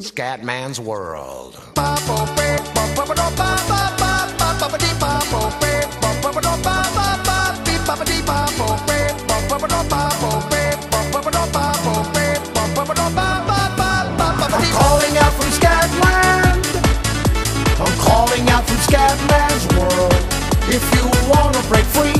Scatman's World. I'm calling out from Scatland. I'm calling out from Scatman's world. If you wanna break free,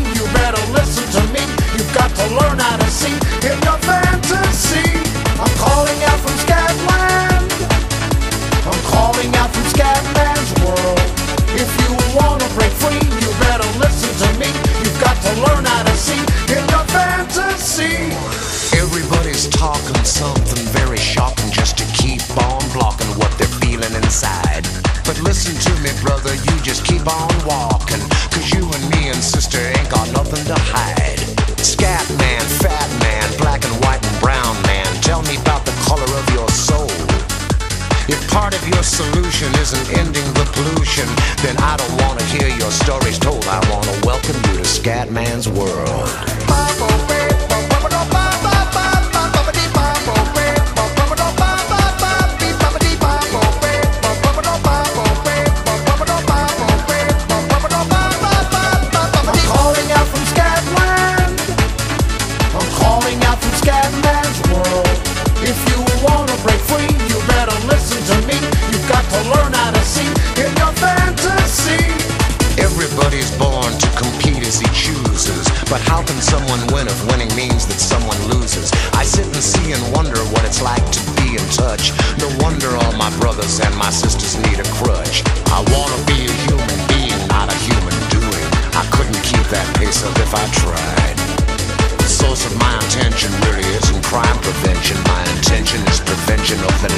Everybody's talking something very shocking just to keep on blocking what they're feeling inside. But listen to me, brother, you just keep on walking. Cause you and me and sister ain't got nothing to hide. Scat man, fat man, black and white and brown man, tell me about the color of your soul. If part of your solution isn't ending the pollution, then I don't wanna hear your stories told. I wanna welcome you to Scatman's world. Born to compete as he chooses. But how can someone win if winning means that someone loses? I sit and see and wonder what it's like to be in touch. No wonder all my brothers and my sisters need a crutch. I wanna be a human being, not a human doing. I couldn't keep that pace up if I tried. The source of my intention really isn't crime prevention. My intention is prevention of the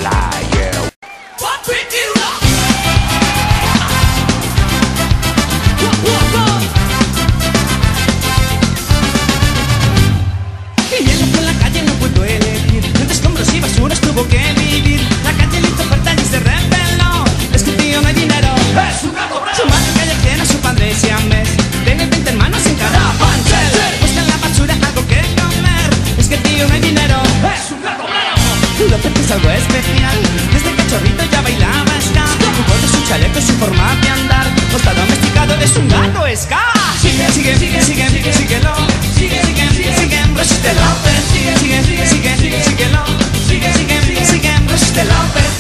un gato ska Sigue, sigue, sigue, sigue, sigue, síguelo Sigue, sigue, sigue, sigue, resiste López Sigue, sigue, sigue, sigue, sigue, síguelo Sigue, sigue, sigue, sigue, resiste López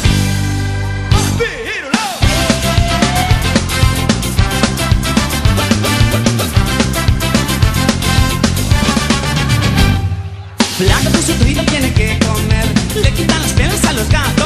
Flaco con su trito tiene que comer Le quitan las pelas a los gatos